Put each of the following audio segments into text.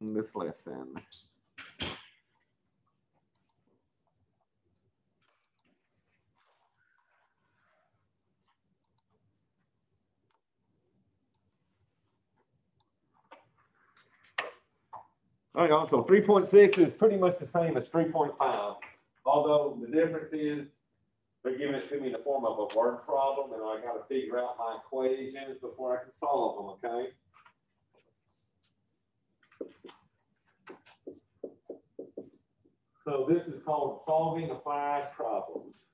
this lesson. All right, also 3.6 is pretty much the same as 3.5, although the difference is they're giving it to me in the form of a word problem, and I got to figure out my equations before I can solve them, okay? So this is called solving applied problems.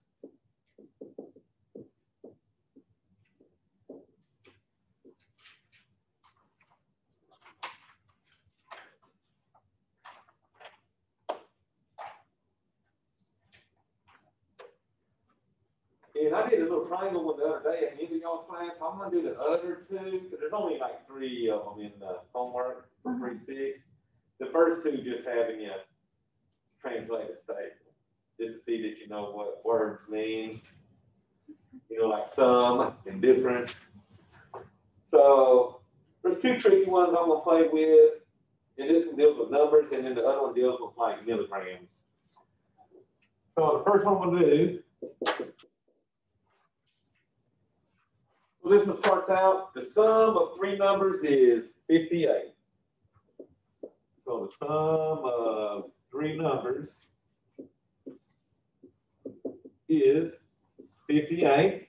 And I did a little triangle one the other day at the end of y'all's class. I'm gonna do the other two, because there's only like three of them in the homework three six. The first two just having you translate a statement, just to see that you know what words mean. You know, like sum and difference. So there's two tricky ones I'm gonna play with. And this one deals with numbers, and then the other one deals with like milligrams. So the first one we'll do So this one starts out, the sum of three numbers is fifty-eight. So the sum of three numbers is fifty-eight.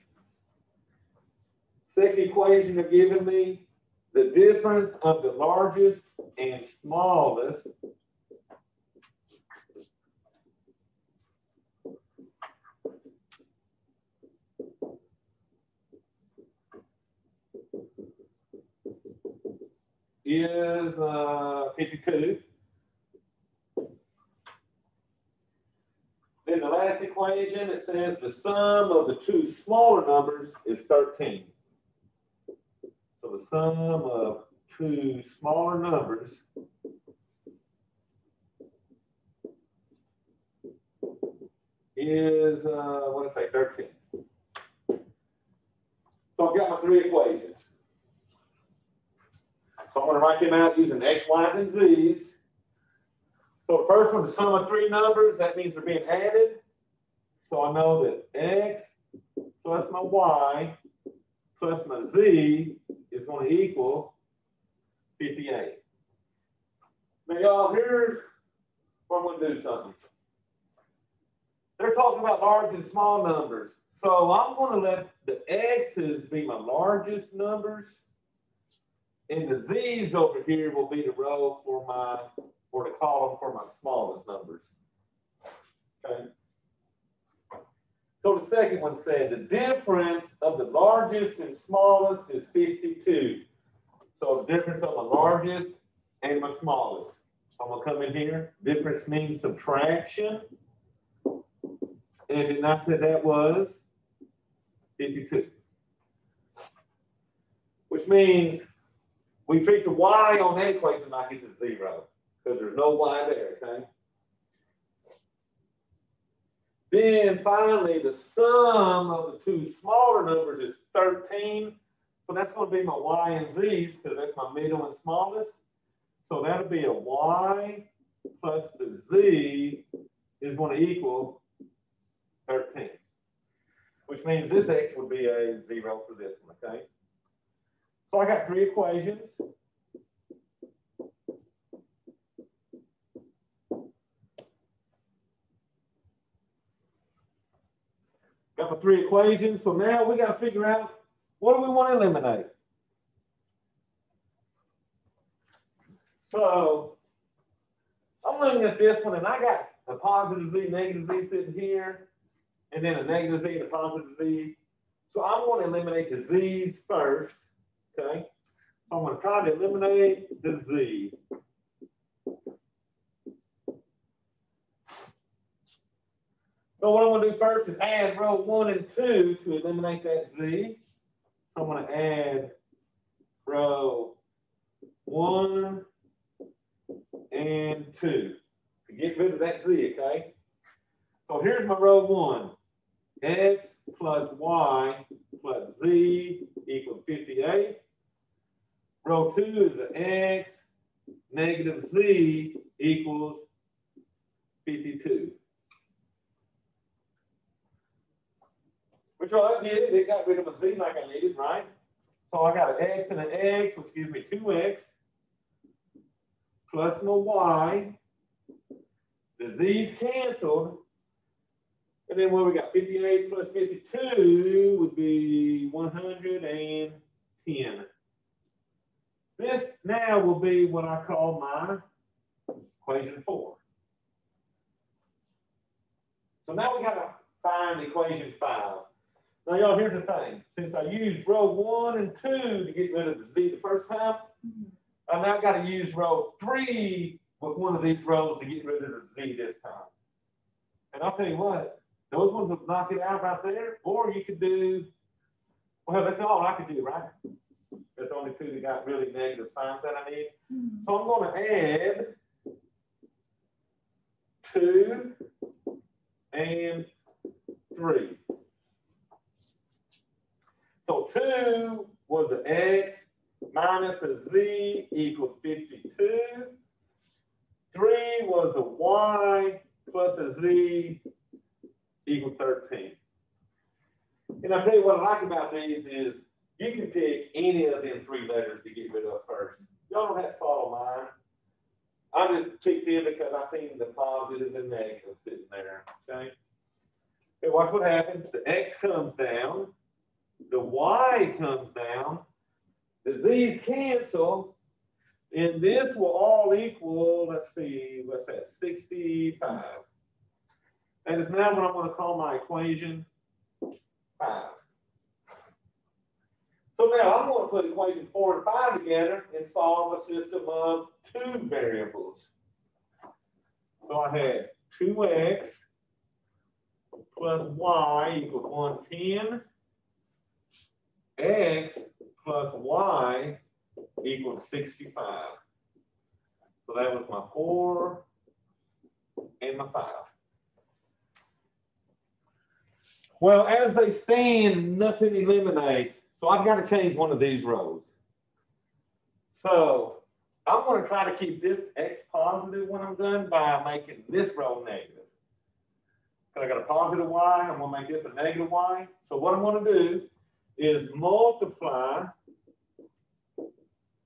Second equation they're giving me, the difference of the largest and smallest is uh, 52. Then the last equation, it says the sum of the two smaller numbers is 13. So the sum of two smaller numbers is, uh, what did I say, 13. So I've got my three equations. So I'm gonna write them out using X, Y's, and Z's. So the first one, the sum of three numbers, that means they're being added. So I know that X plus my Y plus my Z is gonna equal fifty-eight. Now y'all, here's where I'm gonna do something. They're talking about large and small numbers. So I'm gonna let the X's be my largest numbers and the Z's over here will be the row for my, or the column for my smallest numbers. Okay. So the second one said the difference of the largest and smallest is 52. So the difference of my largest and my smallest. So I'm gonna come in here. Difference means subtraction. And then I said that was 52. Which means we treat the y on that equation like it's a zero, because there's no y there, okay? Then finally, the sum of the two smaller numbers is 13. So that's going to be my y and z's, because that's my middle and smallest. So that'll be a y plus the z is going to equal 13. Which means this x would be a zero for this one, okay? So I got three equations. Got my three equations. So now we got to figure out what do we want to eliminate? So I'm looking at this one and I got a positive z, negative z sitting here, and then a negative z and a positive z. So I'm going to eliminate the z's first. Okay, so I'm to try to eliminate the z. So what I'm to do first is add row one and two to eliminate that z. So I'm to add row one and two to get rid of that z, okay? So here's my row one. X plus Y plus Z equals 58. Row two is an X negative z equals 52. Which all I did, it got rid of a z like I needed, right? So I got an x and an x, which gives me 2x plus my y. The z's canceled. And then what we got, 58 plus 52 would be 110. This now will be what I call my equation four. So now we got to find equation five. Now, y'all, here's the thing. Since I used row one and two to get rid of the z the first time, mm-hmm. I now got to use row three with one of these rows to get rid of the z this time. And I'll tell you what, those ones will knock it out right there, or you could do, well, that's all I could do, right? There's only two that got really negative signs that I need. Hmm. So I'm going to add two and three. So two was the x minus a z equals 52. Three was a y plus a z equals 13. And I'll tell you what I like about these is you can pick any of them three letters to get rid of first. Y'all don't have to follow mine. I just picked them because I seen the positives and negatives sitting there. Okay. And watch what happens. The x comes down, the y comes down, the z's cancel, and this will all equal, let's see, what's that, 65. And it's now what I'm going to call my equation 5. Now I'm going to put equation four and five together and solve a system of two variables. So I had 2x plus y equals 110, x plus y equals 65. So that was my 4 and my 5. Well, as they stand, nothing eliminates. So I've got to change one of these rows. So I'm going to try to keep this x positive when I'm done by making this row negative. Because I got a positive y, I'm going to make this a negative y. So what I'm going to do is multiply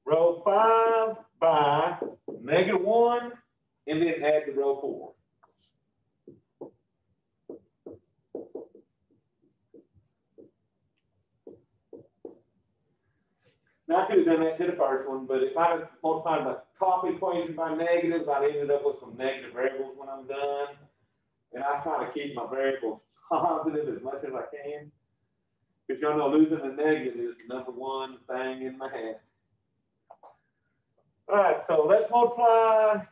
row 5 by negative 1 and then add the row 4. Now, I could have done that to the first one, but if I multiplied my top equation by negatives, I'd ended up with some negative variables when I'm done. And I try to keep my variables positive as much as I can. Because y'all know losing a negative is the number one thing in my head. All right, so let's multiply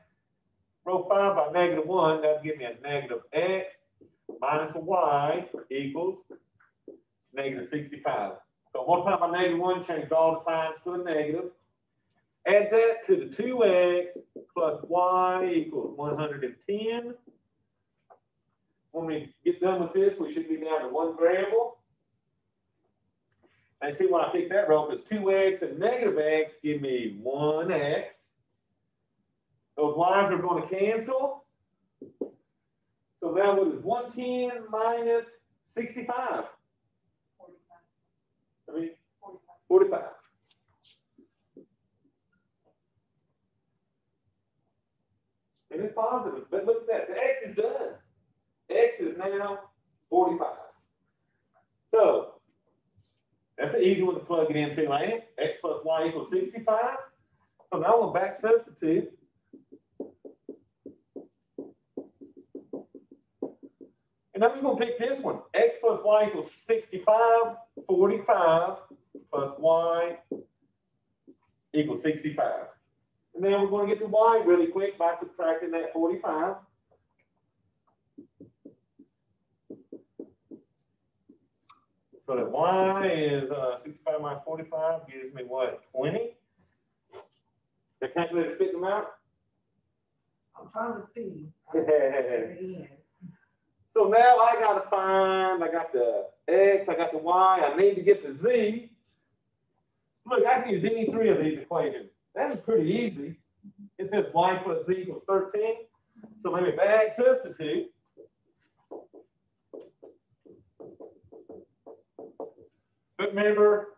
row 5 by negative 1. That'll give me a negative x minus a y equals negative 65. So multiply by negative 1, change all the signs to a negative. Add that to the 2x plus y equals 110. When we get done with this, we should be down to one variable. And see when I pick that row, because 2x and negative x give me 1x. Those lines are going to cancel. So that was 110 minus 65. I mean, 45. And it's positive. But look at that. The x is done. X is now 45. So that's an easy one to plug it into, right? X plus Y equals 65. So now I'm going to back substitute. And I'm just going to pick this one. X plus Y equals 65, 45 plus Y equals 65. And then we're going to get the Y really quick by subtracting that 45. So that Y is uh, 65 minus 45 gives me what, 20? The calculator spit them out? I'm trying to see. so now I got to find, I got the X, I got the Y, I need to get the Z. Look, I can use any three of these equations. That is pretty easy. It says y plus z equals thirteen. So let me back substitute. But remember,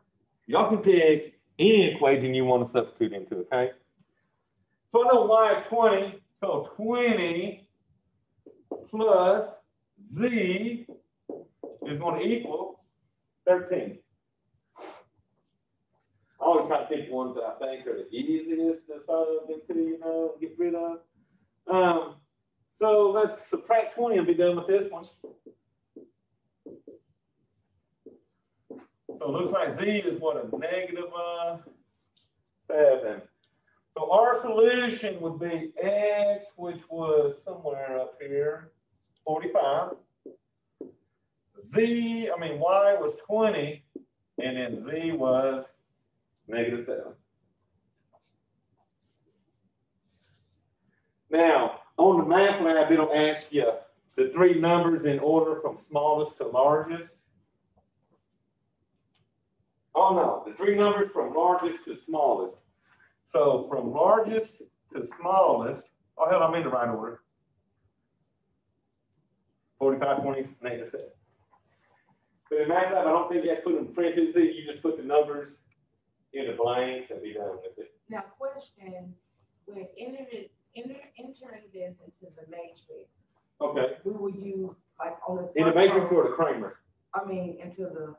y'all can pick any equation you want to substitute into, okay? So I know y is twenty, so twenty plus z is going to equal thirteen. I always try to pick ones that I think are the easiest to solve into, you know, get rid of. Um, so let's subtract twenty and be done with this one. So it looks like z is what, a negative, uh, seven. So our solution would be x, which was somewhere up here, forty-five. Z, I mean, y was twenty, and then z was negative seven. Now, on the math lab, it'll ask you the three numbers in order from smallest to largest. Oh, no, the three numbers from largest to smallest. So from largest to smallest, oh, hell, I'm in the right order. 45, 20, negative seven. But in MATLAB, I don't think you have to put them parentheses, you just put the numbers in the blanks and be done with it. Now, question, when entering, entering this into the matrix, Okay, we will use like on the. in the matrix or the Cramer? I mean, into the,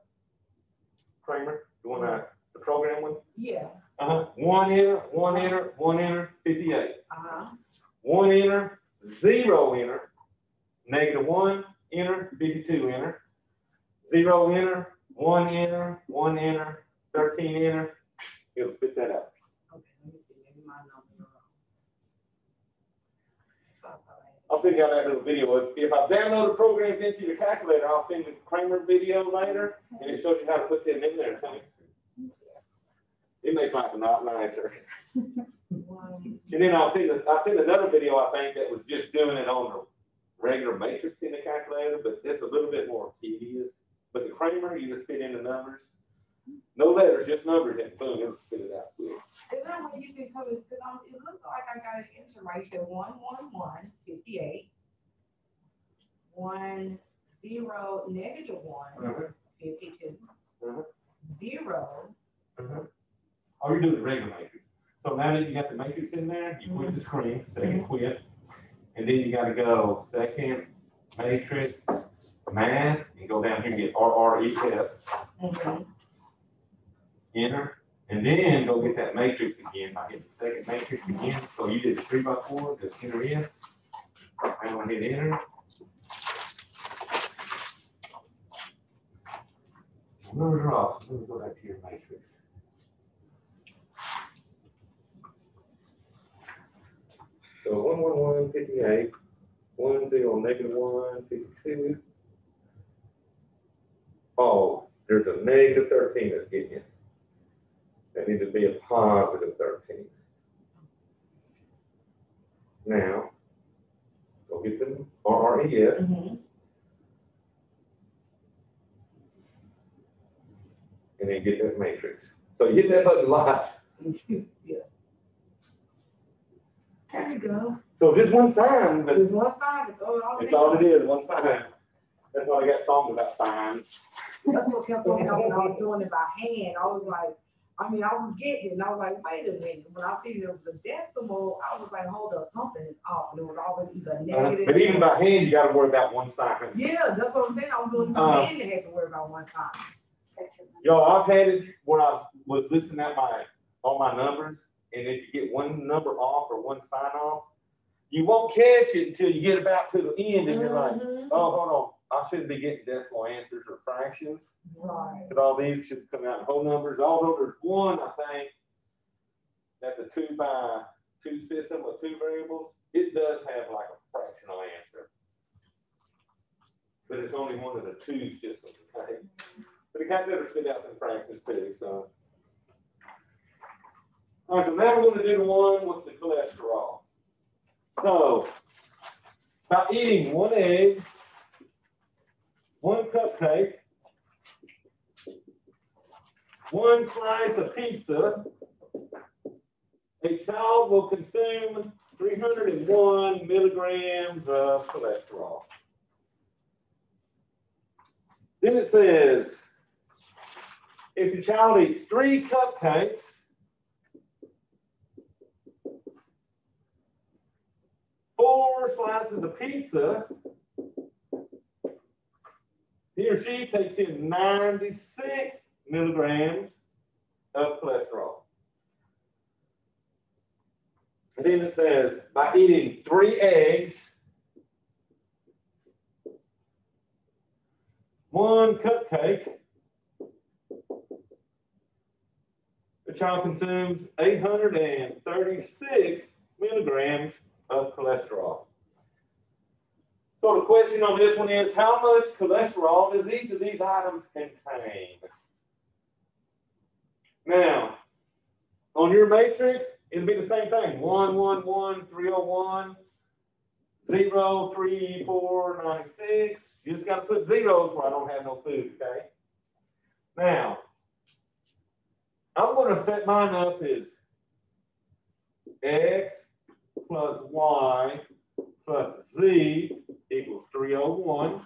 Cramer, the one that, the program one? yeah, Uh-huh, one enter, one enter, one enter, fifty-eight. uh-huh, One enter, zero enter, negative one enter, fifty-two enter. Zero enter, one enter, one enter, thirteen enter, it'll spit that out. okay, let me see, maybe my number. wrong. So, all right. I'll send you out that little video. If, if I download the programs into your calculator, I'll send the Cramer video later, and it shows you how to put them in there. It makes life a lot nicer. And then I'll send, I'll send another video, I think, that was just doing it on the regular matrix in the calculator, but it's a little bit more tedious. But the Cramer, you just fit in the numbers. No letters, just numbers, and boom, it'll spit it out. quick. Is that what you can come, because I'm, it looks like I got an answer right, you said one, one, one, fifty-eight. One, zero, negative one, fifty-two. Mhm. Zero, Mhm. Oh, you're doing the regular matrix. So now that you got the matrix in there, you quit the screen, second quit. And then you gotta go second matrix, math, and go down here and get RREF, mhm, enter. And then go get that matrix again, I hit the second matrix again. So you did three by four, just enter in. And I hit enter. Numbers are off, let me go back to your matrix. So one, one, one, fifty-eight, one, zero, negative one, fifty-two. Oh, there's a negative thirteen that's getting you. That needs to be a positive thirteen. Now, go get them RREF, mhm. and then get that matrix. So you hit that button live. Yeah. There you go. So just one sign, but There's one side, it's all, all. it's all it is, one sign. That's why I got songs about signs. That's what kept on happening, I was doing it by hand, I was like, I mean, I was getting it, and I was like, wait a minute, when I see the, the decimal, I was like, hold up, something is off, and it was always either negative. But even by hand, you gotta worry about one sign. Yeah, that's what I'm saying, I was doing it Uh, by hand, and had to worry about one side. Yo, I've had it where I was listening at my, all my numbers, and if you get one number off or one sign off, you won't catch it until you get about to the end and you're like, Mhm. oh, hold on, I shouldn't be getting decimal answers or fractions. Right. Cause all these should come out in whole numbers, although there's one, I think, that's a two by two system with two variables. It does have like a fractional answer. But it's only one of the two systems, okay? But the calculator spit out some fractions too, so. All right, so now we're gonna do the one with the cholesterol. So, by eating one egg, one cupcake, one slice of pizza, a child will consume three hundred and one milligrams of cholesterol. Then it says, if your child eats three cupcakes, four slices of pizza, he or she takes in 96 milligrams of cholesterol. And then it says, by eating three eggs, one cupcake, the child consumes 836 milligrams of cholesterol. So the question on this one is, how much cholesterol does each of these items contain? Now, on your matrix, it'll be the same thing. 1, 1, 1, 301, 0, 3, 4, 96. You just got to put zeros where I don't have no food, okay? Now, I'm going to set mine up as x plus y plus z equals 301.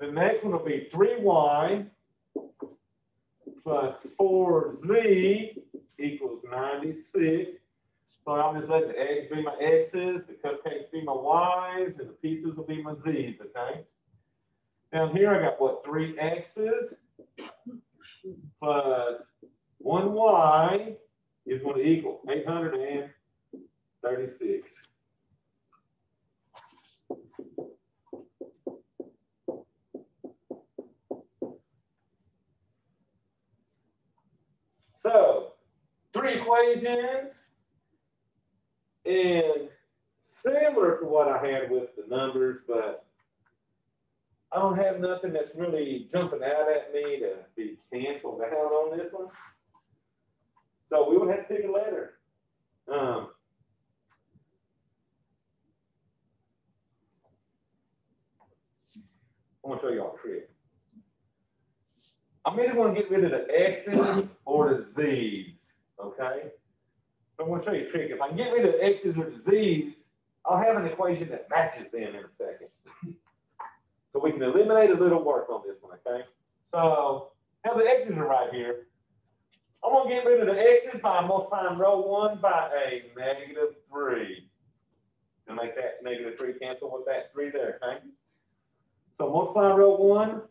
The next one will be 3y plus 4z equals 96. So I'm just letting the eggs be my x's, the cupcakes be my y's, and the pizzas will be my z's, okay? Down here, I got what, three x's plus one y is going to equal 836. So, three equations, and similar to what I had with the numbers, but I don't have nothing that's really jumping out at me to be canceled out on this one. So we would have to pick a letter. Um, I'm gonna show y'all a trick. I'm either gonna get rid of the X's or the Z's, okay? So I'm gonna show you a trick. If I can get rid of the X's or the Z's, I'll have an equation that matches them in a second. So we can eliminate a little work on this one, okay? So now the X's are right here. I'm gonna get rid of the X's by multiplying row one by a negative three. And make that negative three cancel with that three there, okay? So multiply row one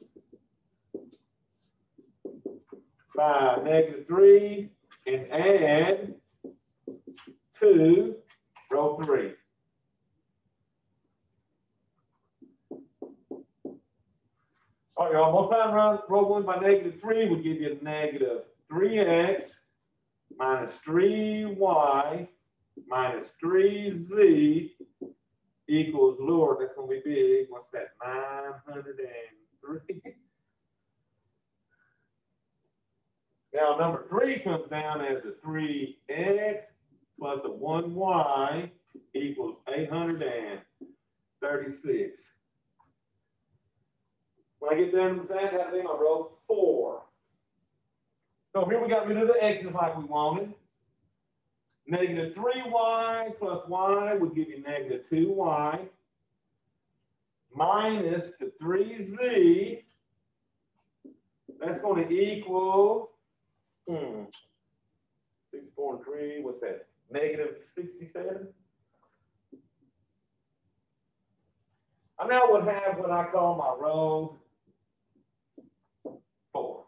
by negative three and add to row three. All right, y'all, multiplying row, row one by negative three would give you a negative three x minus three y minus three z equals, Lord, that's gonna be big. What's that? Nine hundred and three. Now, number three comes down as a three x plus a one y equals eight hundred and thirty-six. When I get done with that, that'll be my row four. So here we got rid of the x's like we wanted. Negative 3y plus y would give you negative 2y minus the 3z. That's going to equal, hmm, 64 and 3, what's that? Negative 67? I now would have what I call my row four.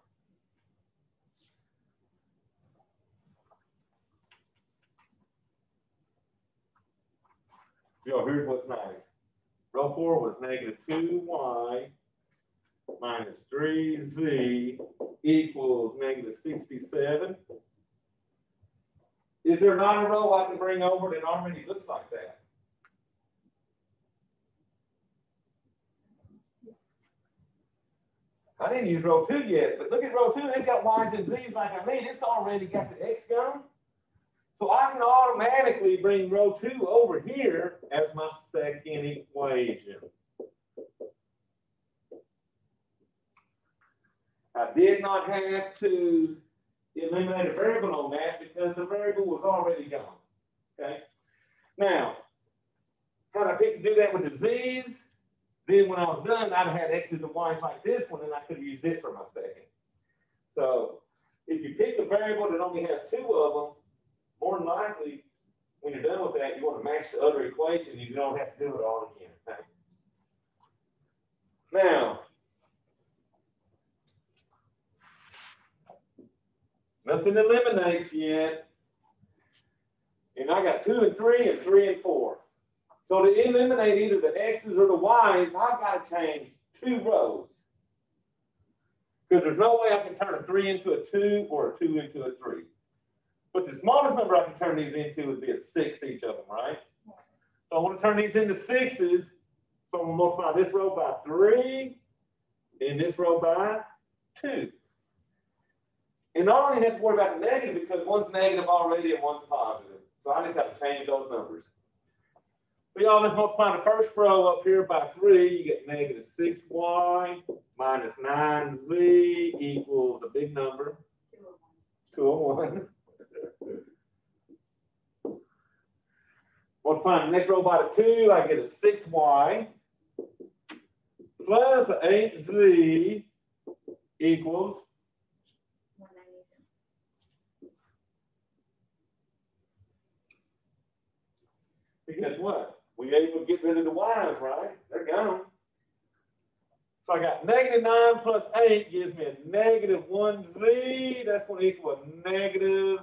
Yo, here's what's nice. Row four was negative two y minus three z equals negative sixty-seven. Is there not a row I can bring over that already looks like that? I didn't use row two yet, but look at row two, it's got y's and z's like I made, it's already got the x gone. So I can automatically bring row two over here as my second equation. I did not have to eliminate a variable on that because the variable was already gone. Okay? Now, had I picked to do that with the z's, then when I was done, I'd have had x's and y's like this one, and I could have used it for my second. So if you pick a variable that only has two of them, more than likely, when you're done with that, you want to match the other equation. You don't have to do it all again. Now, nothing eliminates yet. And I got two and three and three and four. So to eliminate either the x's or the y's, I've got to change two rows. Because there's no way I can turn a three into a two or a two into a three. But the smallest number I can turn these into would be a six each of them, right? So I want to turn these into sixes. So I'm going to multiply this row by three and this row by two. And I don't even have to worry about the negative because one's negative already and one's positive. So I just have to change those numbers. So y'all, let's multiply the first row up here by three. You get negative six y minus nine z equals a big number, two oh one. Oh Multiplying the next row by the two, I get a six y plus eight z equals And guess what? We able to get rid of the y's, right? They're gone. So I got negative nine plus eight gives me a negative one z. That's going to equal a negative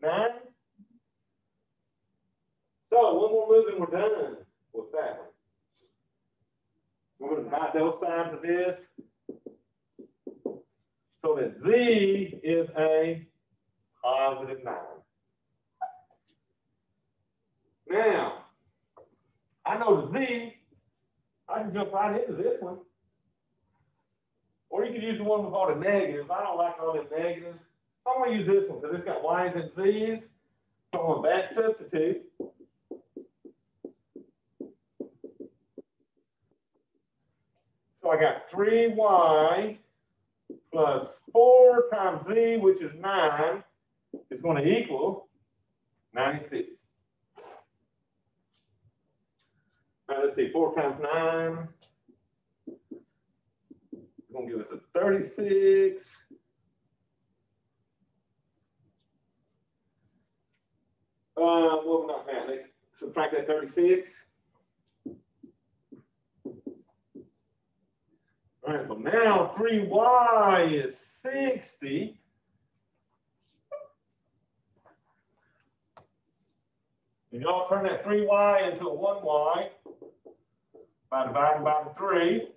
nine. So one more move and we're done with that one. We're going to divide those sides of this. So that z is a positive nine. Now, I know the Z, I can jump right into this one. Or you can use the one with all the negatives. I don't like all the negatives. I'm going to use this one because it's got Y's and Z's. So I'm going to back substitute. Got 3Y plus 4 times Z, which is 9, is going to equal 96. All right, let's see, four times nine. is gonna give us a thirty-six. Uh, well, not that, let's subtract that thirty-six. All right, so now three Y is sixty. And y'all turn that three Y into a one Y by dividing by the three.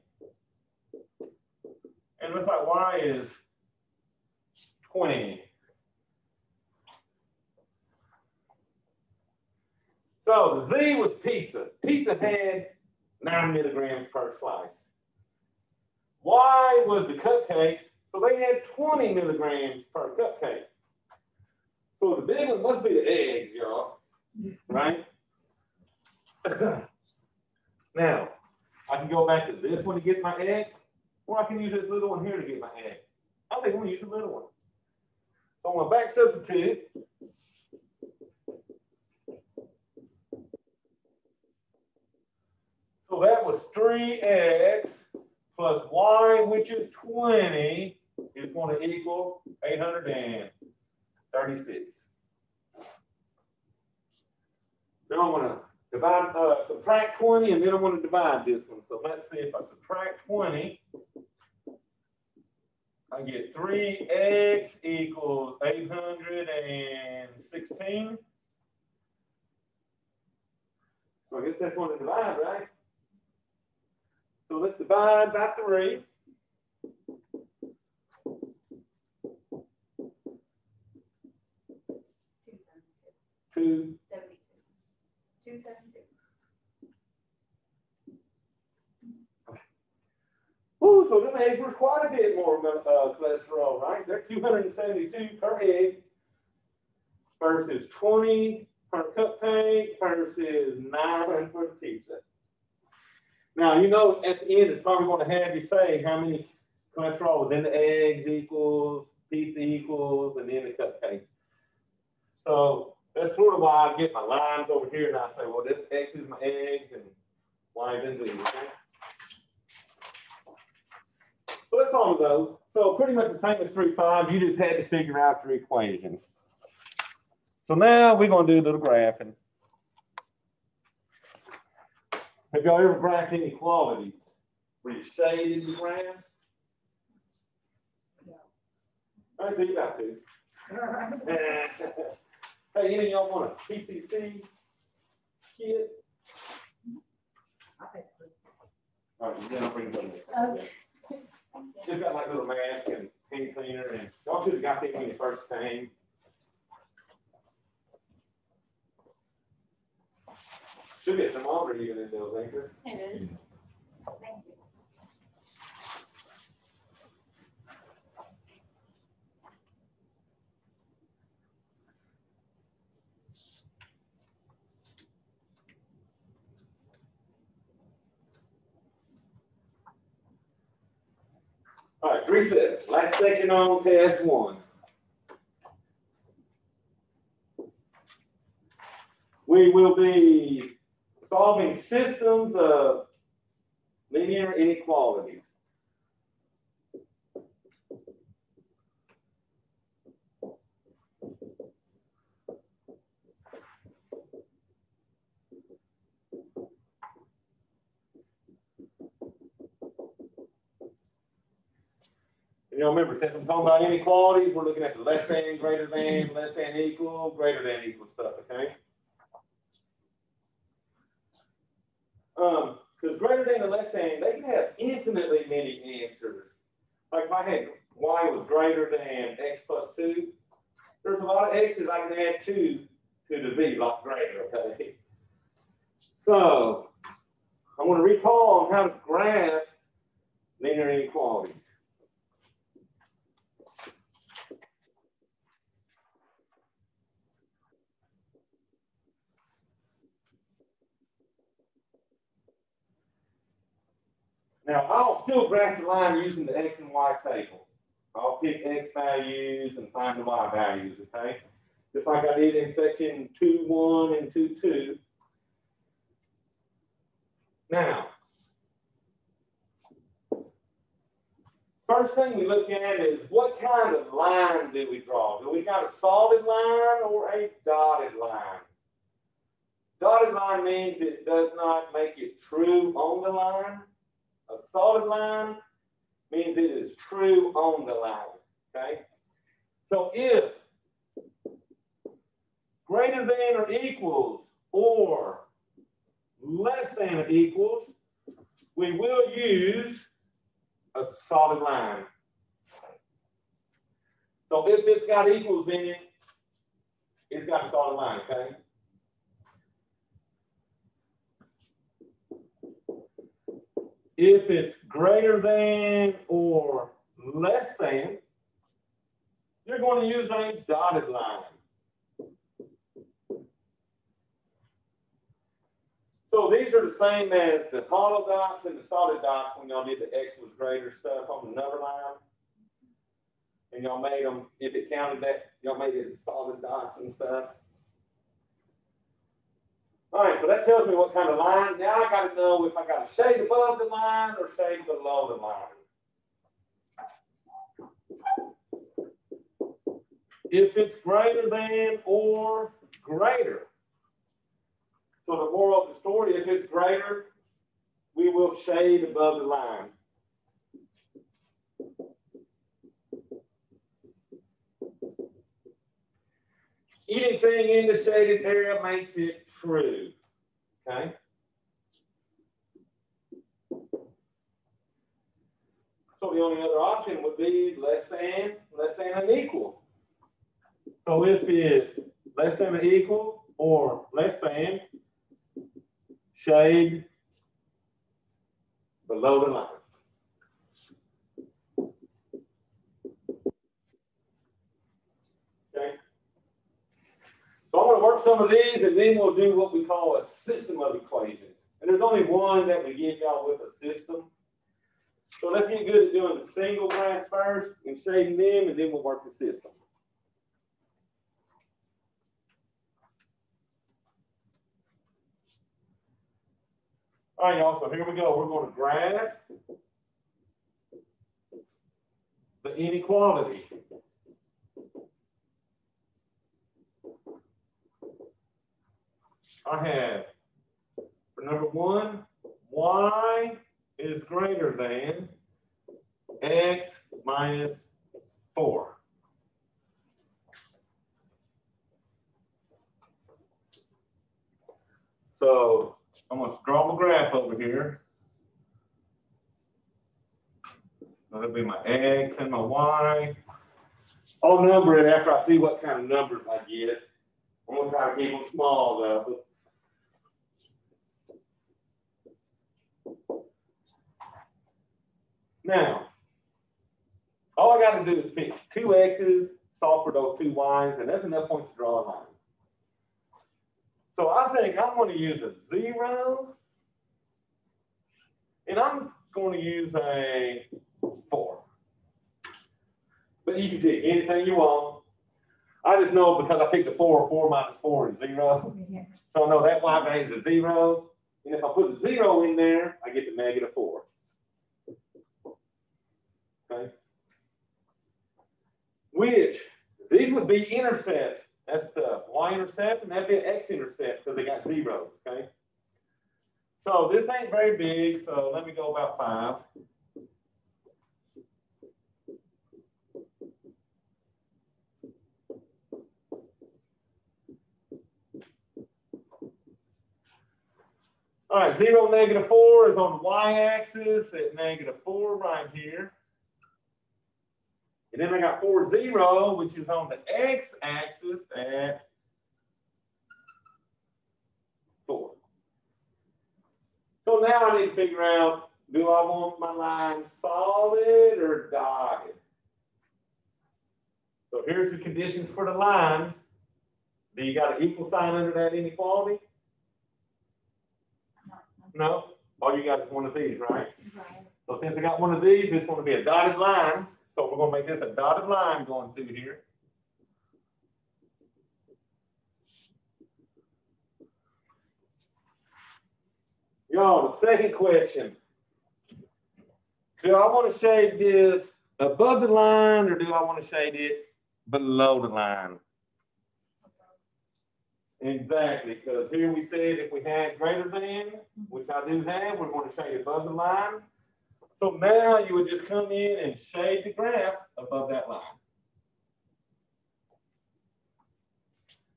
And looks like Y is 20. So the Z was pizza. Pizza had nine milligrams per slice. Y was the cupcakes, so they had 20 milligrams per cupcake. So the big one must be the eggs, y'all, right? now, I can go back to this one to get my eggs, or I can use this little one here to get my eggs. I think I'm gonna use the little one. So I'm gonna back substitute. So that was three x plus y, which is twenty, is gonna equal eight hundred and thirty-six. Now I'm gonna divide, uh, subtract twenty, and then I'm gonna divide this one. So let's see if I subtract twenty. I get three x equals eight hundred and sixteen. So I guess that's one to divide, right? So let's divide by three. Two, Two seventy-two. Ooh, so them eggs were quite a bit more uh, cholesterol, right? They're 272 per egg versus 20 per cupcake versus nine per pizza. Now, you know, at the end, it's probably going to have you say how many cholesterol within the eggs equals pizza equals, and then the cupcakes. So that's sort of why I get my lines over here and I say, well, this X is my eggs and Y is in Z, okay? So that's all of those. So pretty much the same as three five, you just had to figure out your equations. So now we're gonna do a little graphing. Have y'all ever graphed inequalities? Where you shaded in the graphs? Yeah. I see you got to. Hey, any of y'all want a PTC kit? I think so. All right, then I'll bring it up. Just got like little mask and hand cleaner and y'all should have got them when you first came. Should be a thermometer even in those, ain't there? It is. Thank you. All right, reset. Last section on test one. We will be solving systems of linear inequalities. And y'all remember, since I'm talking about inequalities, we're looking at the less than, greater than, less than equal, greater than equal stuff, okay? Um, because greater than and less than, they can have infinitely many answers. Like if I had y was greater than x plus two, there's a lot of x's I can add two to the b, like greater, okay? So, I want to recall on how to graph linear inequalities. Now, I'll still graph the line using the X and Y table. I'll pick X values and find the Y values, okay? Just like I did in section two one and two two. Now, first thing we look at is what kind of line do we draw? Do we got a solid line or a dotted line? Dotted line means it does not make it true on the line. Solid line means it is true on the line, okay? So if greater than or equals or less than or equals, we will use a solid line. So if it's got equals in it, it's got a solid line, okay? If it's greater than or less than, you're going to use a dotted line. So these are the same as the hollow dots and the solid dots when y'all did the X was greater stuff on the number line. And y'all made them, if it counted that, y'all made it solid dots and stuff. All right, so that tells me what kind of line. Now I got to know if I got a shade above the line or shade below the line. If it's greater than or greater. So the moral of the story, if it's greater, we will shade above the line. Anything in the shaded area makes it true. Okay? So the only other option would be less than, less than and equal. So if it's less than or equal or less than, shade below the line. Okay? So I'm gonna work some of these and then we'll do what we call a system of equations. And there's only one that we give y'all with a system. So let's get good at doing the single graph first and shading them, and then we'll work the system. All right, y'all, so here we go. We're gonna graph the inequality. I have, for number one, y is greater than x minus four. So I'm gonna draw my graph over here. That'll be my x and my y. I'll number it after I see what kind of numbers I get. I'm gonna try to keep them small though. Now, all I gotta do is pick two x's, solve for those two y's, and that's enough points to draw a line. So I think I'm gonna use a zero. And I'm gonna use a four. But you can pick anything you want. I just know because I picked a four, four minus four is zero. So I know that y value is a zero. And if I put a zero in there, I get the negative four. Okay? Which, these would be intercepts. That's the y-intercept, and that'd be an x-intercept because they got zeros, okay? So this ain't very big, so let me go about five. All right, zero, negative four is on the y-axis at negative four right here. And then I got four zero, which is on the x-axis at four. So now I need to figure out, do I want my line solid or dotted? So here's the conditions for the lines. Do you got an equal sign under that inequality? No, all you got is one of these, right? Right. So since I got one of these, it's gonna be a dotted line, so we're gonna make this a dotted line going through here. Y'all, the second question. Do I wanna shade this above the line, or do I wanna shade it below the line? Exactly, because here we said if we had greater than, which I do have, we're gonna shade above the line. So now you would just come in and shade the graph above that line.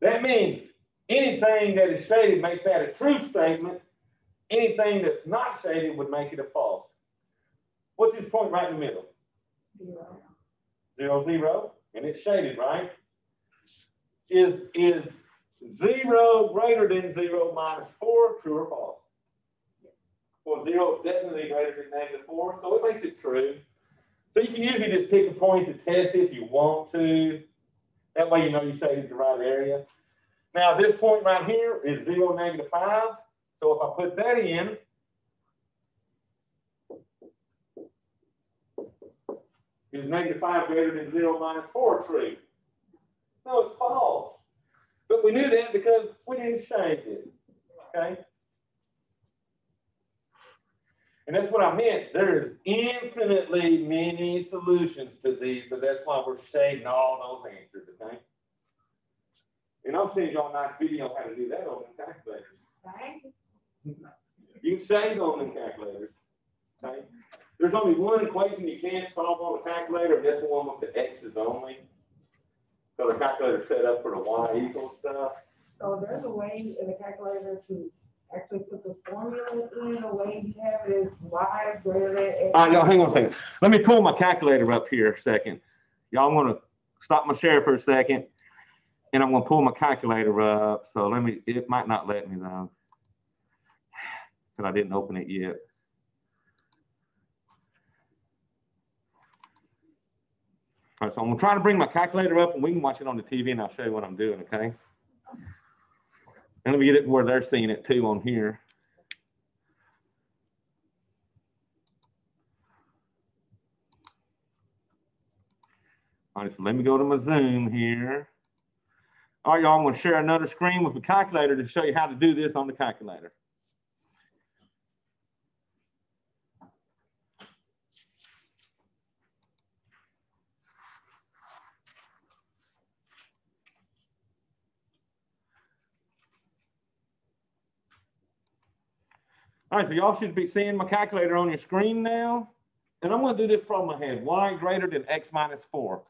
That means anything that is shaded makes that a true statement. Anything that's not shaded would make it a false. What's this point right in the middle? Zero. Zero, zero, and it's shaded, right? Is, is zero greater than zero minus four, true or false? Well, zero is definitely greater than negative four, so it makes it true. So you can usually just pick a point to test it if you want to. That way you know you shaded the right area. Now, this point right here is zero, negative five. So if I put that in, is negative five greater than zero minus four true? No, it's false. But we knew that because we didn't shade it, okay? And that's what I meant. There's infinitely many solutions to these, so that's why we're shading all those answers, okay? And I'll send y'all a nice video on how to do that on the calculators. Thank you. Can shade on the calculators, okay? There's only one equation you can't solve on a calculator, and that's the one with the x's only. So the calculator's set up for the y equals stuff. So there's a way in the calculator to actually put the formula in a way you have it is greater than. All right, y'all, hang on a second. Let me pull my calculator up here a second. Y'all want to stop my share for a second? And I'm gonna pull my calculator up, so let me, it might not let me though. Cause I didn't open it yet. All right, so I'm gonna try to bring my calculator up and we can watch it on the TV and I'll show you what I'm doing, okay? And let me get it where they're seeing it too on here. All right, so let me go to my Zoom here. All right, y'all, I'm gonna share another screen with a calculator to show you how to do this on the calculator. All right, so y'all should be seeing my calculator on your screen now. And I'm gonna do this problem I had, y greater than x minus four.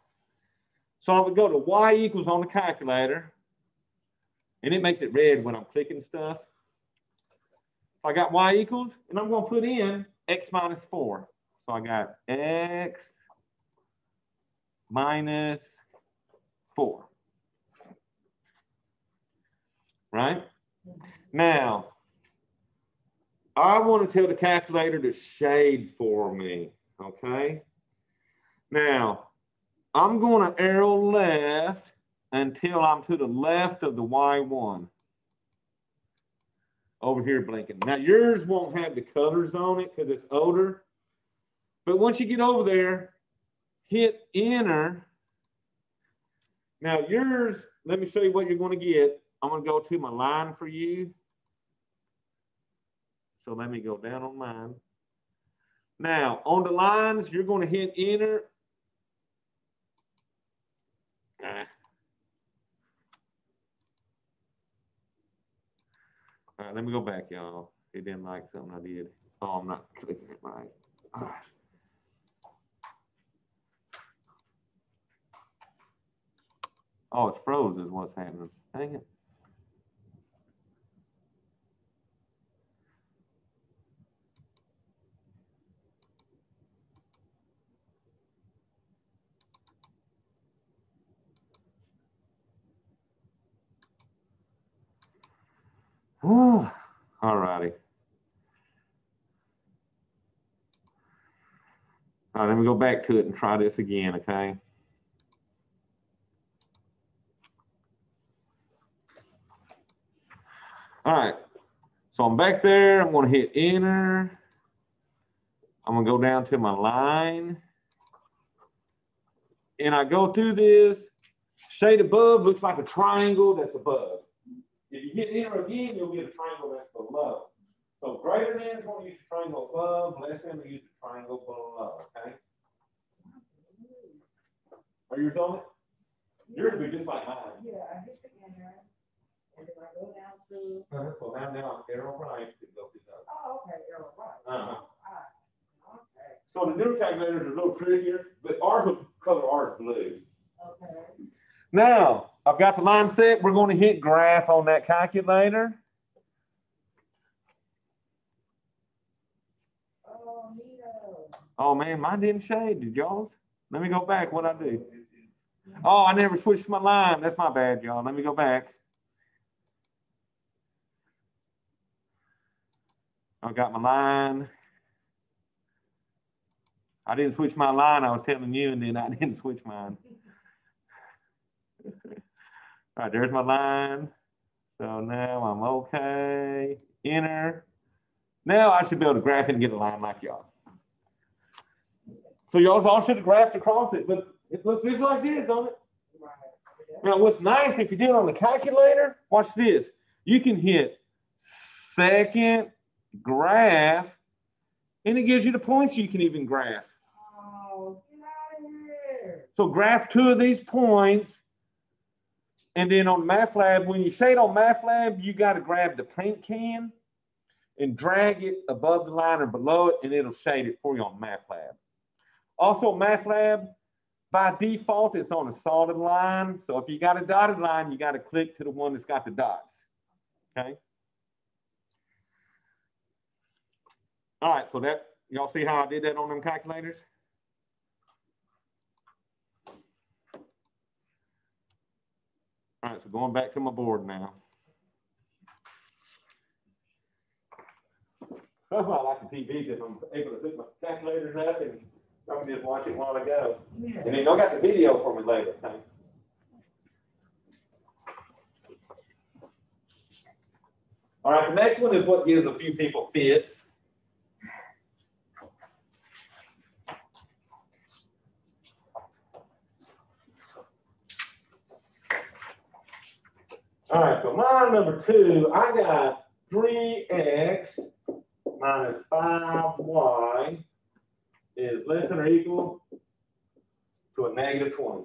So I would go to y equals on the calculator, and it makes it red when I'm clicking stuff. I got y equals, and I'm gonna put in x minus four. So I got x minus four. Right? Now, I want to tell the calculator to shade for me, okay? Now, I'm going to arrow left until I'm to the left of the Y1. Over here blinking. Now, yours won't have the colors on it because it's older. But once you get over there, hit enter. Now, yours, let me show you what you're going to get. I'm going to go to my line for you. So let me go down on mine. Now, on the lines, you're going to hit enter. All right, let me go back, y'all. He didn't like something I did. Oh, I'm not clicking it right. Oh, it's froze is what's happening. Dang it. All righty. All right, let me go back to it and try this again, okay? All right, so I'm back there. I'm gonna hit enter. I'm gonna go down to my line. And I go through this. Shade above looks like a triangle that's above. If you hit enter again, you'll get a triangle that's below. So greater than is going to use the triangle above, less than will use the triangle below, okay? Are yours on it? Yours will be just like mine. Yeah, I hit the enter, and then I go down to, Uh-huh. So now, now, arrow right to go through those. oh, okay, arrow right. Uh-huh. Alright, Okay, So the newer calculators are a little trickier, but ours color ours blue. okay. Now, I've got the line set. We're going to hit graph on that calculator. Oh. Oh man, mine didn't shade. Did y'all's? Let me go back. What I do? Oh, I never switched my line. That's my bad, y'all. Let me go back. I got my line. I didn't switch my line. I was telling you, and then I didn't switch mine. All right, there's my line. So now I'm okay. Enter. Now I should be able to graph it and get a line like y'all. So y'all all should have graphed across it, but it looks just like this, don't it? Right. Now, what's nice if you do it on the calculator, watch this. You can hit second graph, and it gives you the points you can even graph. Oh, get out of here. So graph two of these points, and then on MATLAB, when you shade on MATLAB, you got to grab the paint can and drag it above the line or below it, and it'll shade it for you on MATLAB. Also, MATLAB, by default, it's on a solid line. So if you got a dotted line, you got to click to the one that's got the dots. Okay. All right, so that, y'all see how I did that on them calculators? All right, so going back to my board now. That's why I like the TV, because I'm able to pick my calculators up and I can just watch it while I go. Yeah. And then y'all got the video for me later, Thanks. All right, the next one is what gives a few people fits. All right, so line number two, I got three x minus five y is less than or equal to a negative twenty.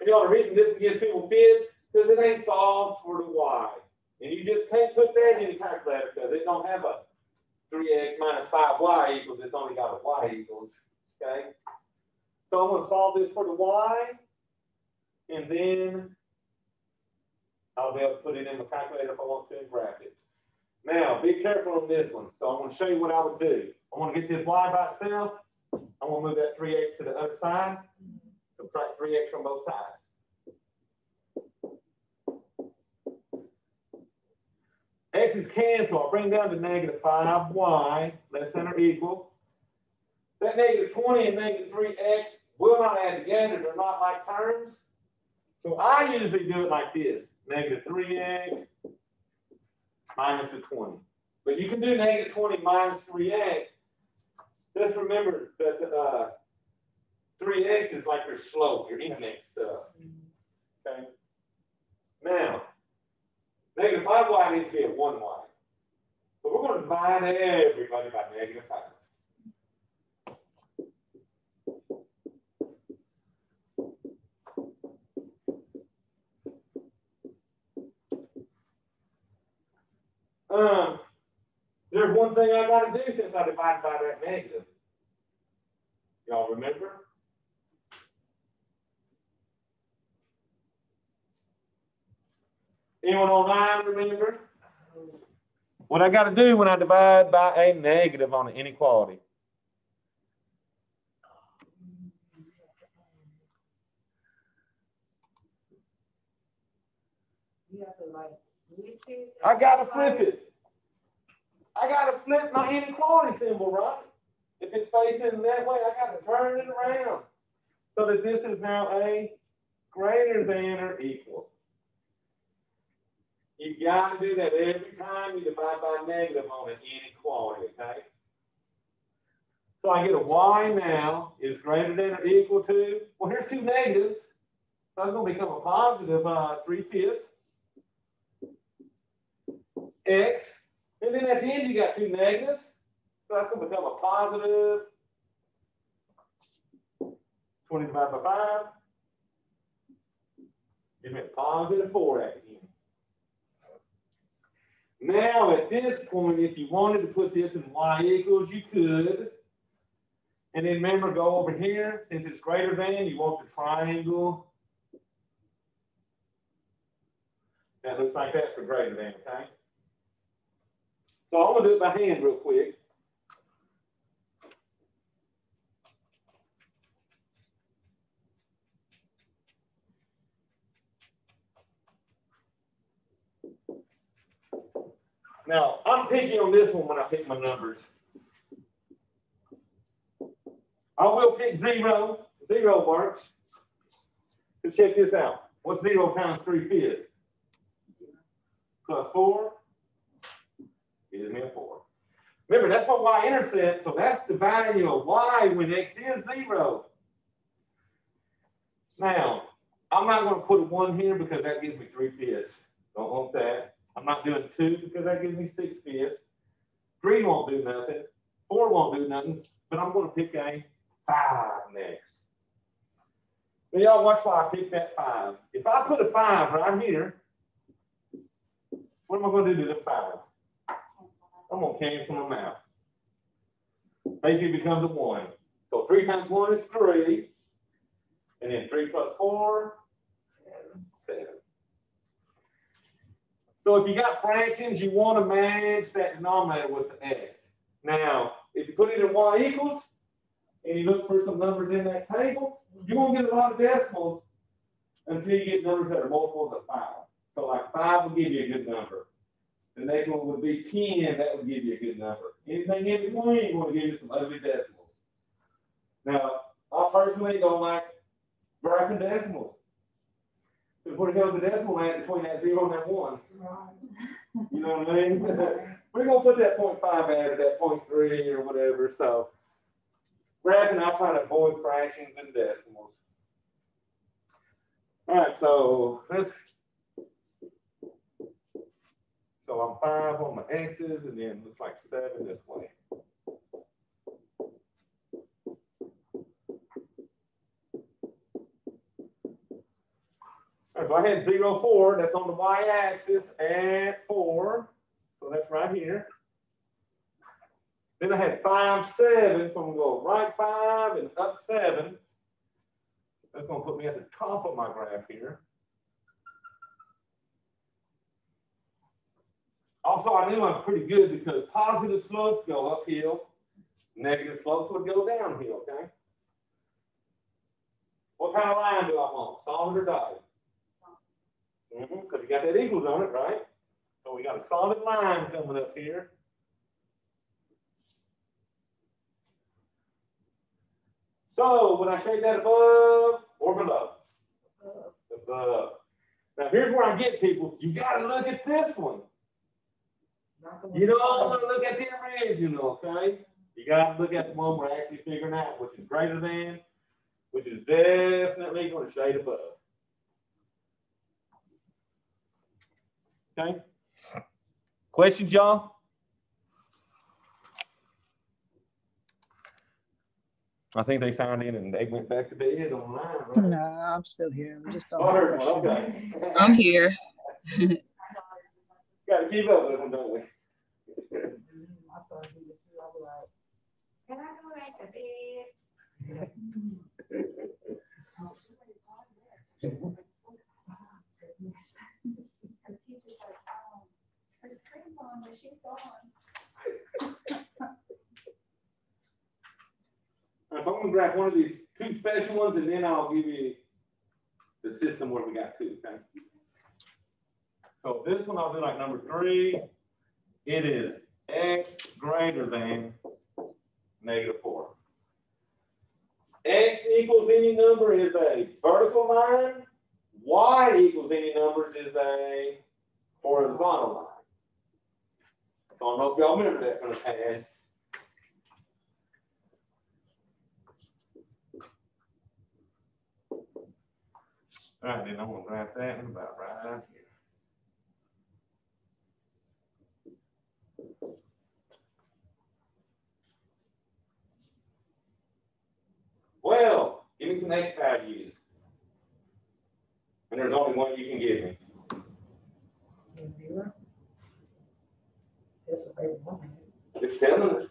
And you know, the reason this gives people fits, because it ain't solved for the y. And you just can't put that in the calculator, because it don't have a three x minus five y equals, it's only got a y equals, okay? So I'm gonna solve this for the y, and then I'll be able to put it in my calculator if I want to and graph it. Now, be careful on this one. So I'm gonna show you what I would do. I wanna get this y by itself. I wanna move that three x to the other side. Subtract three x from both sides. X is canceled. I'll bring down to negative five y less than or equal. That negative twenty and negative three x will not add together. They're not like terms. So I usually do it like this, negative three x minus the twenty. But you can do negative twenty minus three x. Just remember that, uh, three x is like your slope, your index stuff, okay? Now, negative five y needs to be a one y. So we're gonna divide everybody by negative five. Um, there's one thing I gotta do since I divided by that negative. Y'all remember? Anyone online remember? What I gotta do when I divide by a negative on an inequality? You have to flip it. I. I gotta flip my inequality symbol, right? If it's facing that way, I gotta turn it around. So that this is now a greater than or equal. You gotta do that every time you divide by negative on an inequality, okay? So I get a y now is greater than or equal to, well, here's two negatives. So it's gonna become a positive, uh, three fifths x, and then at the end you got two negatives, so that's gonna become a positive twenty divided by five. Give me a positive four at the end. Now, at this point, if you wanted to put this in y equals, you could. And then remember, go over here, since it's greater than, you want the triangle. That looks like that for greater than, okay? So I'm gonna do it by hand real quick. Now, I'm picking on this one when I pick my numbers. I will pick zero. Zero works. So check this out. What's zero times three fifths? Plus four gives me a four. Remember, that's what y-intercept, so that's the value of y when x is zero. Now, I'm not gonna put a one here because that gives me three fifths. Don't want that. I'm not doing two because that gives me six fifths. Three won't do nothing. Four won't do nothing, but I'm gonna pick a five next. Now y'all watch why I pick that five. If I put a five right here, what am I gonna do to the five? I'm gonna cancel them out. Basically becomes a one. So three times one is three. And then three plus four, seven. So if you got fractions, you want to match that denominator with the x. Now, if you put it in y equals, and you look for some numbers in that table, you won't get a lot of decimals until you get numbers that are multiples of five. So like five will give you a good number. The next one would be ten, that would give you a good number. Anything in between going to give you some ugly decimals. Now, I personally don't like graphing decimals. Because where the hell's the decimal at between that zero and that one? Right. You know what I mean? We're gonna put that point 0.5 at or that point 0.3 or whatever, so. Graphing, I try to avoid fractions and decimals. All right, so let's five on my X's, and then looks like seven this way. All right, so I had zero, four, that's on the y-axis at four, so that's right here. Then I had five, seven, so I'm gonna go right five and up seven. That's gonna put me at the top of my graph here. Also, I knew I'm pretty good because positive slopes go uphill, negative slopes would go downhill, okay? What kind of line do I want, solid or dotted? Mm-hmm, because you got that equals on it, right? So we got a solid line coming up here. So when I shade that above or below? Above. Now here's where I get people. You gotta look at this one. Not the one- You don't want to look at the original, okay? You gotta look at the one we're actually figuring out, which is greater than, which is definitely gonna shade above. Okay? Questions, y'all? I think they signed in and they went back to bed online, right? No, I'm still here. I'm just. Oh, I okay. I'm here. Gotta keep up with them, don't we? I started doing it too. I was like, Can I go back to bed? Her teacher's like, her screen's on, but she's gone. All right, so I'm gonna grab one of these two special ones and then I'll give you the system where we got two, okay? So this one I'll do like number three. It is x greater than negative four. X equals any number is a vertical line. Y equals any numbers is a horizontal line. So I don't know if y'all remember that from the past. All right, then I'm gonna grab that and about right here. Well, give me some X values. And there's only one you can give me. zero. That's a favorite one. It's telling us.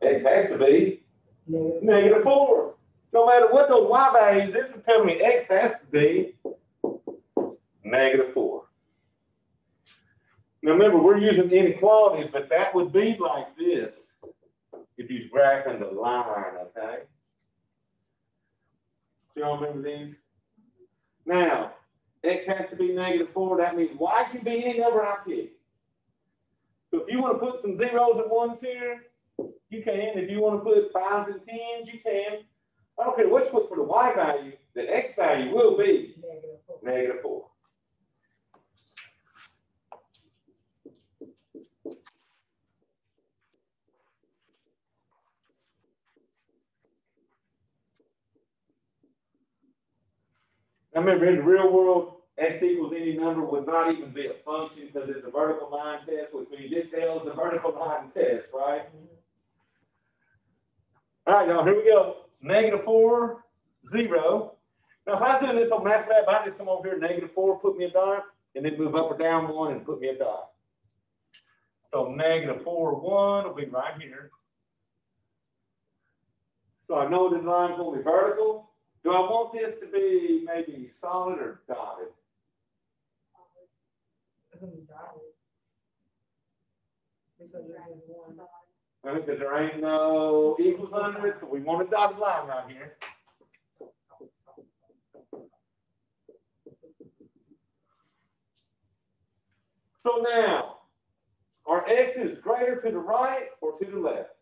X has to be Negative. negative four. No matter what those Y values, this is telling me X has to be negative four. Now remember, we're using inequalities, but that would be like this if you was graphing the line, okay? Do y'all remember these? Now, X has to be negative four, that means Y can be any number I pick. So if you want to put some zeros and ones here, you can. If you want to put fives and tens, you can. I don't care what you put for the Y value, the X value will be Negative four. negative four. Now remember, in the real world, X equals any number would not even be a function because it's a vertical line test, which means it tells the vertical line test, right? All right, y'all, here we go. Negative four, zero. Now, if I was doing this on MATLAB, I'd just come over here, negative four, put me a dot, and then move up or down one and put me a dot. So negative four, one will be right here. So I know the line's gonna be vertical. Do I want this to be maybe solid or dotted? Because there ain't no equals under it, so we want a dotted line right here. So now, are x's greater to the right or to the left?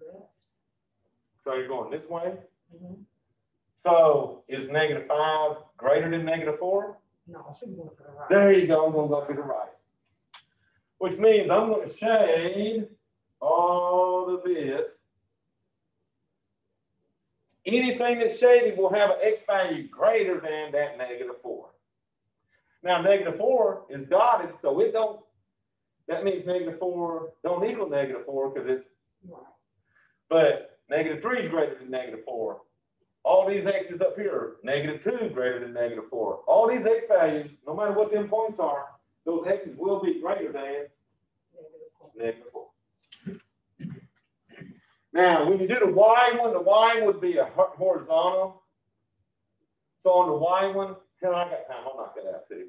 To. So you're going this way? Mhm. So is negative five greater than negative four? No, it should be going to the right. There you go, I'm gonna go to the right. Which means I'm gonna shade all of this anything that's shaded will have an X value greater than that negative four. Now, negative four is dotted, so it don't, that means negative four don't equal negative four because it's, Right. But negative three is greater than negative four. All these X's up here, negative two greater than negative four. All these X values, no matter what them points are, those X's will be greater than Negative four. Now, when you do the Y one, the Y would be a horizontal. So on the Y one, hell, I got time, I'll knock that out too.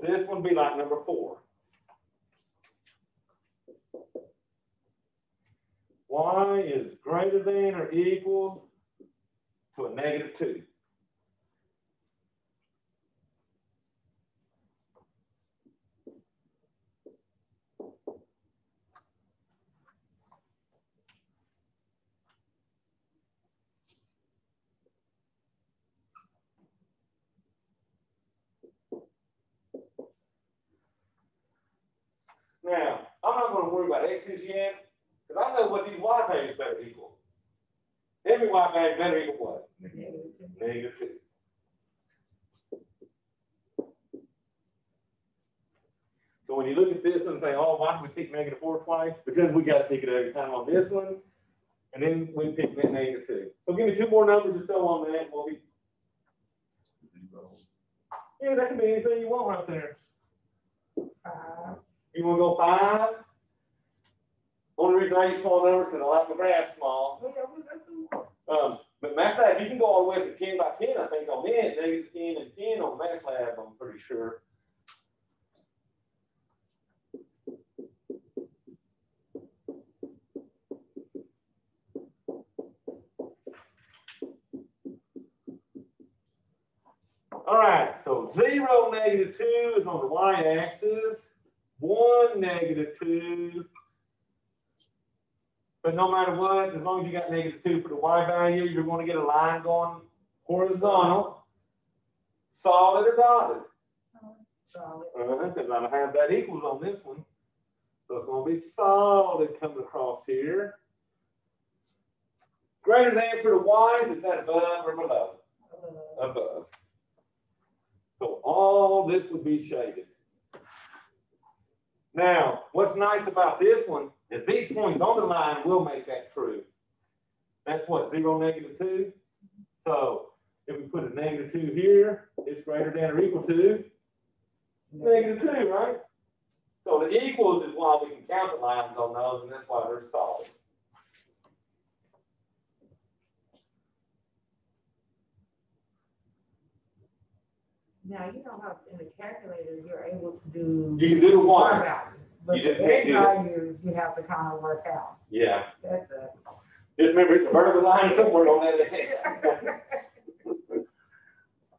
This would be like number four. Y is greater than or equal to a negative two. Now, I'm not gonna worry about X's yet, because I know what these Y values better equal. Every Y value better equal what? Negative two. Negative two. So when you look at this and say, oh, why did we pick negative four twice? Because we gotta pick it every time on this one, and then we pick that negative two. So give me two more numbers to so on that, we'll be. Yeah, that can be anything you want right there. You wanna go five? Only reason I use small numbers because I like my graph small. Oh, yeah, we got two more. Um, but MATLAB, you can go all the way up to ten by ten, I think on it, negative ten and ten on math lab, I'm pretty sure. All right, so zero, negative two is on the y-axis, one, negative two. But no matter what, as long as you got negative two for the y value, you're gonna get a line going horizontal, solid or dotted. Solid. Uh, because I have that equals on this one. So it's gonna be solid coming across here. Greater than for the y, is that above or below? Uh, Above. So all this would be shaded. Now, what's nice about this one is these points on the line will make that true. That's what, zero, negative two? So if we put a negative two here, it's greater than or equal to negative two, right? So the equals is why we can count the lines on those, and that's why they're solid. Now, you know how in the calculator, you're able to do. You can do the ones. But You just can't do values, you have to kind of work out. Yeah, That's a. just remember it's a vertical line somewhere on that X.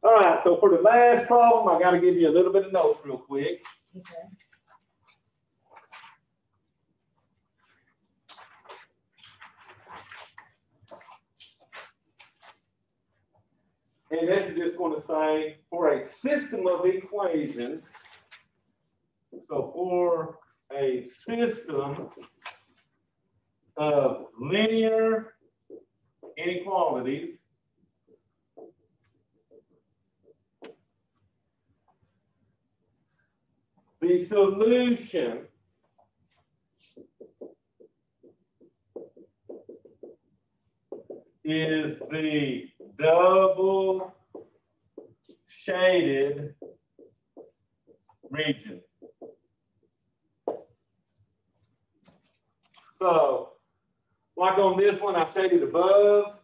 All right, so for the last problem, I gotta give you a little bit of notes real quick. Okay. And this is just gonna say, for a system of equations, so for a system of linear inequalities, the solution is the double shaded region. So, like on this one, I shaded above.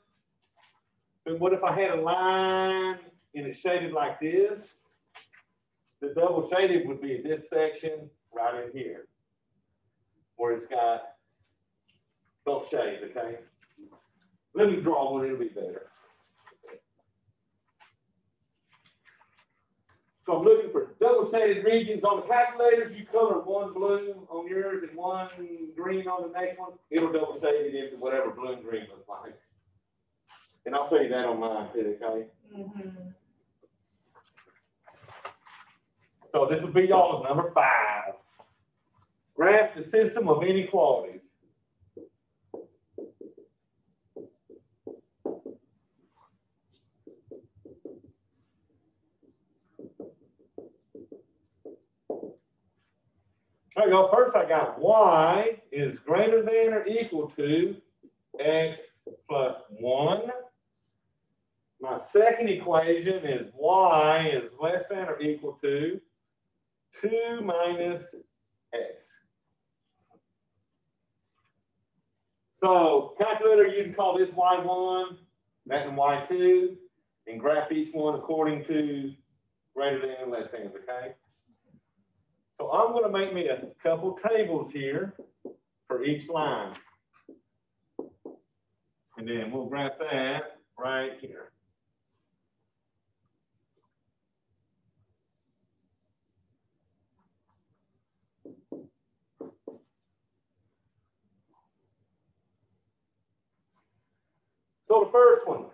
But what if I had a line and it shaded like this? The double shaded would be this section right in here. Where it's got both shades, okay? Let me draw one, it'll be better. So I'm looking for double shaded regions on the calculators. You color one blue on yours and one green on the next one. It'll double shade it into whatever blue and green looks like. And I'll show you that on mine too, okay? Mhm. So this would be y'all's number five. graph the system of inequalities. Go. First, I got y is greater than or equal to x plus 1. My second equation is y is less than or equal to 2 minus x. So calculator, you can call this y1, that and y2, and graph each one according to greater than and less than, okay? So I'm gonna make me a couple tables here for each line. And then we'll graph that right here. So the first one,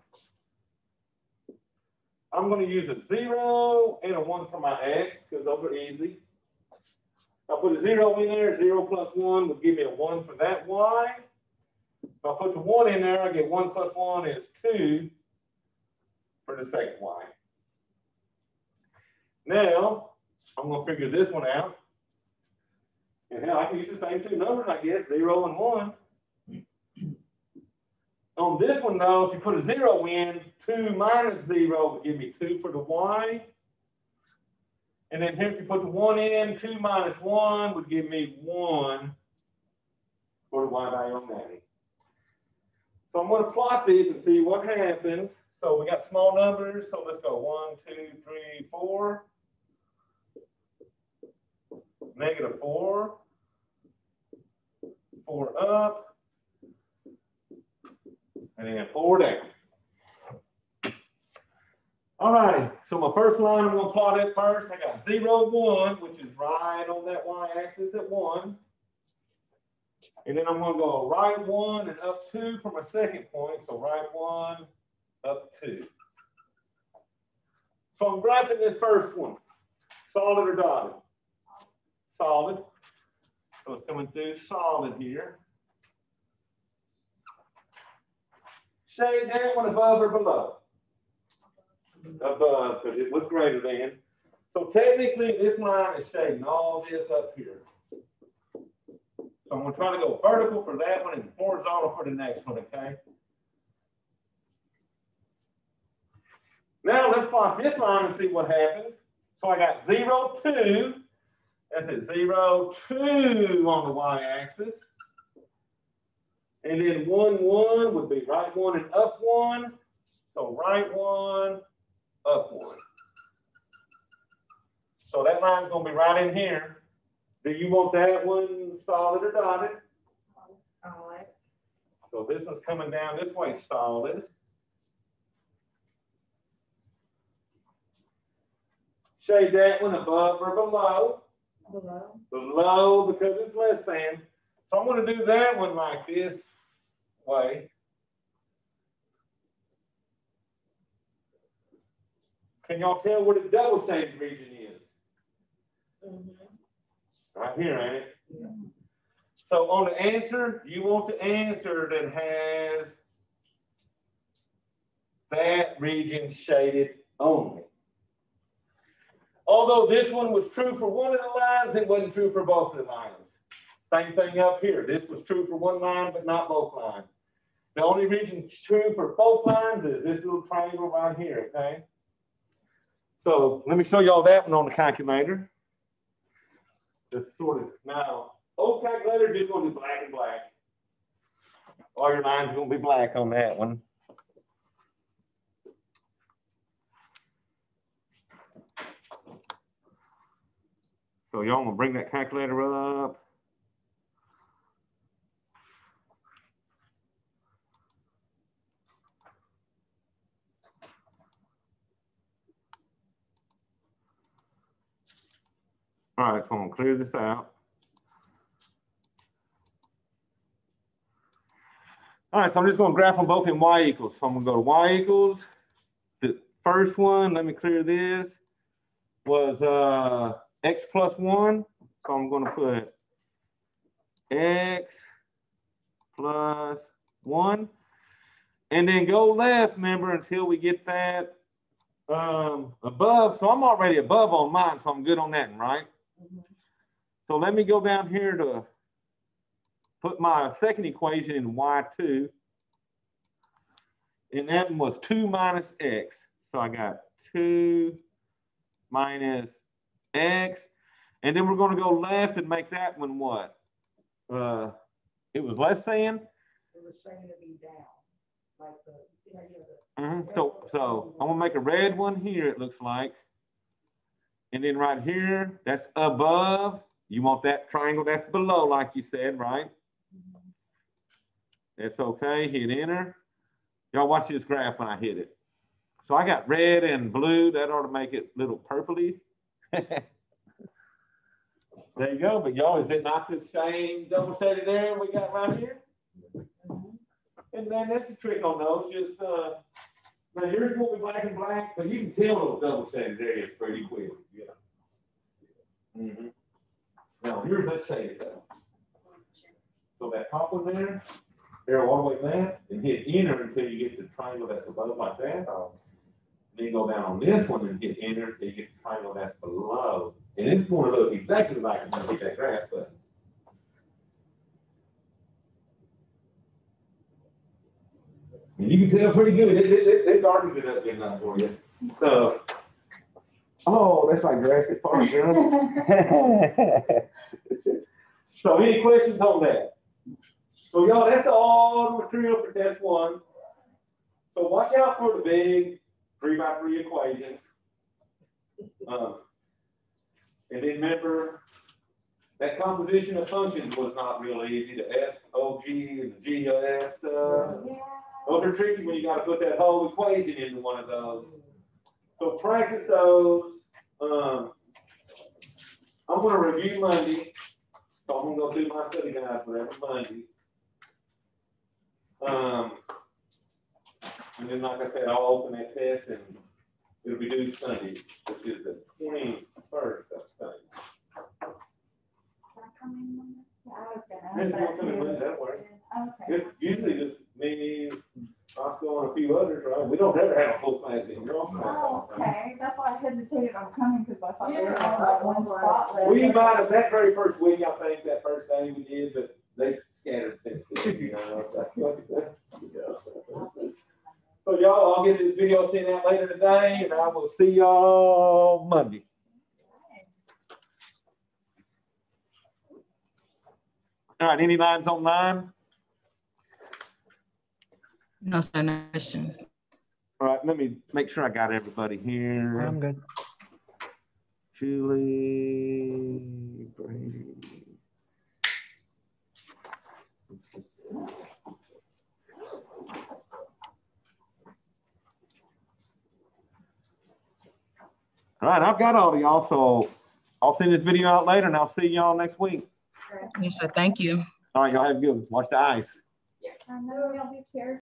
I'm gonna use a zero and a one for my x, because those are easy. I put a zero in there, zero plus one would give me a one for that y. If I put the one in there, I get one plus one is two for the second y. Now, I'm gonna figure this one out. And hell, I can use the same two numbers, I guess, zero and one. On this one though, if you put a zero in, two minus zero would give me two for the y. And then here, if you put the one in, two minus one would give me one for the y value on that. So I'm gonna plot these and see what happens. So we got small numbers, so let's go one, two, three, four. Negative four. Four up. And then four down. All righty, so my first line, I'm gonna plot it first. I got zero, one, which is right on that y-axis at one. And then I'm gonna go right one and up two for my second point, so right one, up two. So I'm graphing this first one, solid or dotted? Solid. So it's coming through solid here. Shade that one above or below? above because uh, it was greater than. So technically, this line is shading all this up here. So I'm going to try to go vertical for that one and horizontal for the next one, okay? Now let's plot this line and see what happens. So I got 0, 2. That's it, 0, 2 on the y-axis. And then 1, 1 would be right 1 and up 1. So right 1, upward. So that line's gonna be right in here. Do you want that one solid or dotted? Solid. So this one's coming down this way solid. Shade that one above or below. Below. Below because it's less than. So I'm gonna do that one like this way. Can y'all tell what the double shaded region is? Mm-hmm. Right here, ain't it? Yeah. So on the answer, you want the answer that has that region shaded only. Although this one was true for one of the lines, it wasn't true for both of the lines. Same thing up here. This was true for one line, but not both lines. The only region true for both lines is this little triangle right here, okay? So let me show y'all that one on the calculator. That's sort of, now, old calculator just gonna be black and black. All your lines are gonna be black on that one. So y'all gonna bring that calculator up. All right, so I'm gonna clear this out. All right, so I'm just gonna graph them both in y equals. So I'm gonna go to y equals. The first one, let me clear this, was uh x plus one. So I'm gonna put x plus one. And then go left, remember, until we get that um, above. So I'm already above on mine, so I'm good on that, right? So let me go down here to put my second equation in y2. And that was 2 minus x. So I got 2 minus x. And then we're going to go left and make that one what? Uh, it was less than? It was saying to be down, like the, you know, you know, Mhm. So, so I'm gonna make a red one here, it looks like. And then right here, that's above. You want that triangle that's below, like you said, right? That's okay, hit enter. Y'all watch this graph when I hit it. So I got red and blue, that ought to make it little purpley. There you go, but y'all, is it not the same double shaded area we got right here? And then that's the trick on those, just, uh, now here's what we black and black, but you can tell those double shaded areas pretty quick, yeah. Mm-hmm. Now, here's that shaded though. So that top one there, arrow all the way left, and hit enter until you get the triangle that's above like that. Then go down on this one and hit enter until you get the triangle that's below. And it's gonna look exactly like hit that graph button. And you can tell pretty good, it, it, it, it darkens it up good enough for you. So, oh, that's like Jurassic Park, huh? So any questions on that? So y'all, that's all the material for test one. So watch out for the big three by three equations. Um, And then remember, that composition of functions was not real easy, the F, O, G, and the G, F stuff. Yeah. Those are tricky when you gotta put that whole equation into one of those. So practice those. Um, I'm gonna review Monday. So I'm gonna go through my study guide for every Monday. Um, and then like I said, I'll open that test and it'll be due Sunday, which is the twenty-first, I think. Can I come in on? Yeah, I was Yeah, gonna. you but want to come in Monday, that works. Okay. It's usually just me, Oscar, and a few others, right? We don't ever have a full class in. We're Oh, okay, that's why I hesitated on coming, because I thought there was Yeah. only like one spot left. We might have, that very first week, I think, that first day we did, but they scattered since then, you know. So y'all, I'll get this video sent out later today, and I will see y'all Monday. All right, any lines on nine? No, sir, no questions. All right, let me make sure I got everybody here. I'm good. Julie. Brady. All right, I've got all of y'all, so I'll send this video out later and I'll see y'all next week. Yes, sir. Thank you. All right, y'all have a good one. Watch the ice. Yeah, I know, you'll be careful.